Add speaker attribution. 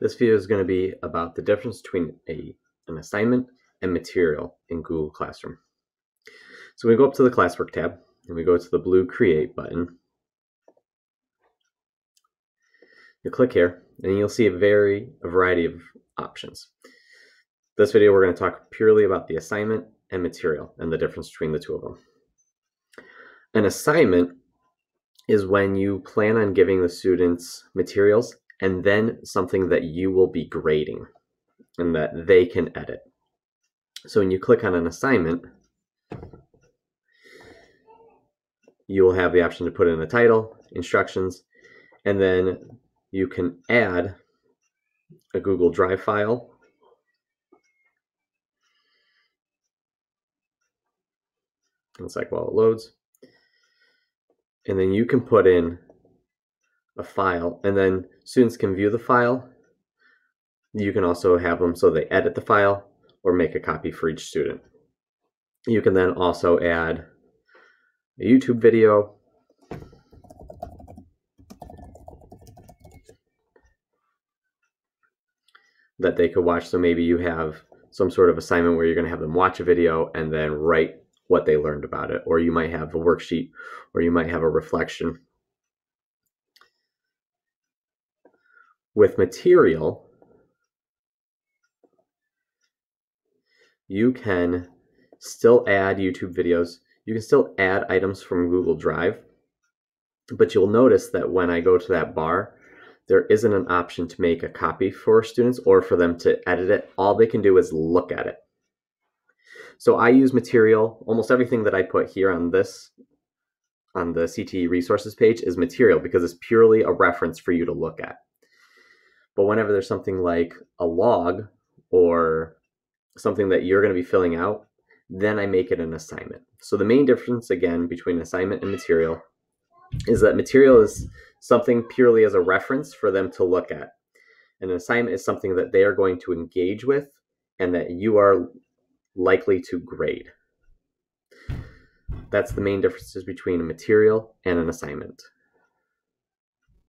Speaker 1: This video is going to be about the difference between a, an assignment and material in Google Classroom. So we go up to the classwork tab and we go to the blue create button. You click here and you'll see a very a variety of options. This video we're going to talk purely about the assignment and material and the difference between the two of them. An assignment is when you plan on giving the students materials and then something that you will be grading and that they can edit. So when you click on an assignment, you will have the option to put in a title, instructions, and then you can add a Google Drive file. It's like while it loads. And then you can put in a file and then students can view the file. You can also have them so they edit the file or make a copy for each student. You can then also add a YouTube video that they could watch. So maybe you have some sort of assignment where you're going to have them watch a video and then write what they learned about it. Or you might have a worksheet or you might have a reflection with material, you can still add YouTube videos. You can still add items from Google Drive, but you'll notice that when I go to that bar, there isn't an option to make a copy for students or for them to edit it. All they can do is look at it. So I use material. Almost everything that I put here on this, on the CTE resources page is material because it's purely a reference for you to look at. But whenever there's something like a log or something that you're going to be filling out, then I make it an assignment. So the main difference again between assignment and material is that material is something purely as a reference for them to look at. And an assignment is something that they are going to engage with and that you are likely to grade. That's the main differences between a material and an assignment.